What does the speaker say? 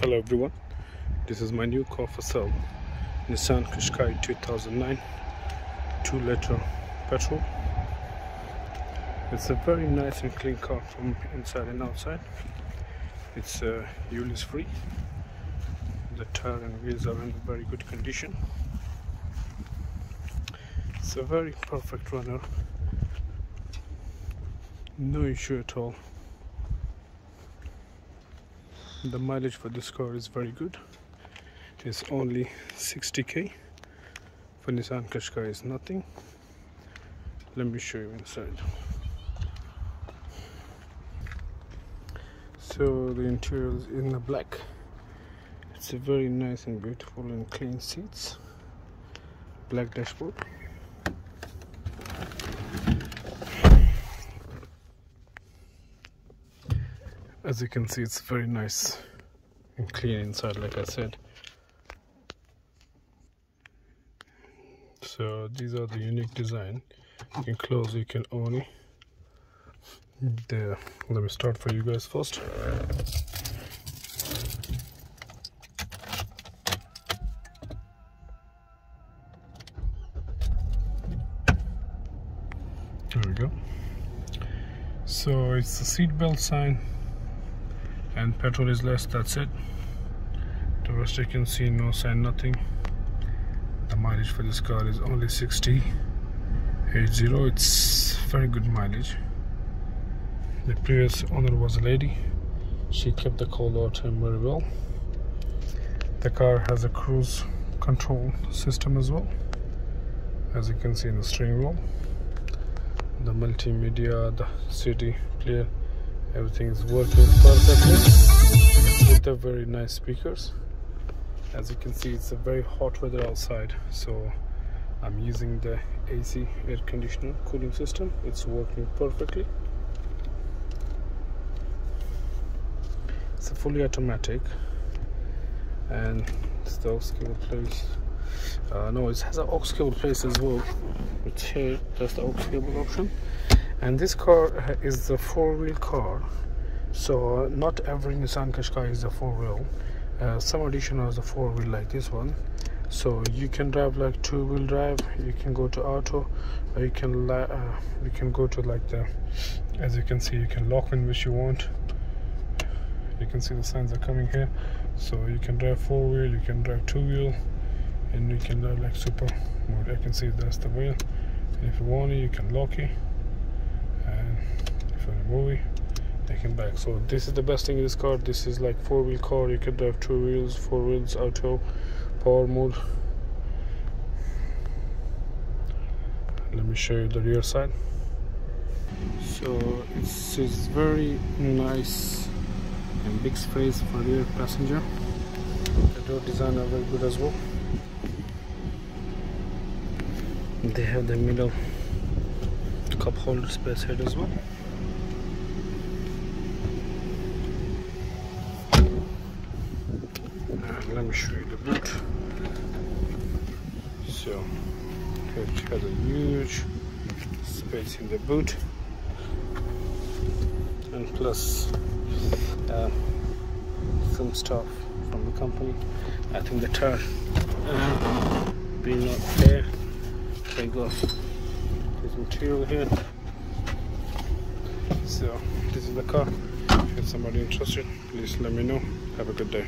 hello everyone. This is my new car for sale. Nissan Qashqai 2009 2 liter petrol. It's a very nice and clean car from inside and outside. It's uh, ULEZ free. The tire and wheels are in very good condition. It's a very perfect runner. No issue at all the mileage for this car is very good. It's only 60k for Nissan Qashqai is nothing. Let me show you inside. So the interior is in the black. It's a very nice and beautiful and clean seats. Black dashboard as you can see it's very nice and clean inside like I said. So these are the unique design. You can close you can own there let me start for you guys first. There we go. So it's the seatbelt sign and petrol is less that's it. The rest you can see no sign nothing. The mileage for this car is only 60 80 it's very good mileage. The previous owner was a lady. She kept the car all time very well. The car has a cruise control system as well as you can see in the steering wheel. The multimedia the city player everything is working perfectly. With the very nice speakers. As you can see it's a very hot weather outside so I'm using the AC air conditioner cooling system. It's working perfectly. It's a fully automatic and it's the aux cable place. Uh, no it has an aux cable place as well. Which here that's the aux cable option and this car is a four-wheel car. So not every Nissan Qashqai is a four-wheel. Uh, some edition has a four-wheel like this one. So you can drive like two-wheel drive. You can go to auto or you can uh, you can go to like the as you can see you can lock in which you want. You can see the signs are coming here. So you can drive four-wheel you can drive two-wheel and you can drive like super mode. I can see that's the wheel. If you want it you can lock it move it taken back. So this is the best thing in this car. This is like four-wheel car. You can drive two wheels four wheels auto power mode let me show you the rear side. So it's, it's very nice and big space for rear passenger. The door design are very good as well. They have the middle cup holder space here as well let me show you the boot. So it has a huge space in the boot. And plus uh, some stuff from the company. I think the tire uh, being not there. They got this material here. So this is the car. If somebody interested please let me know. Have a good day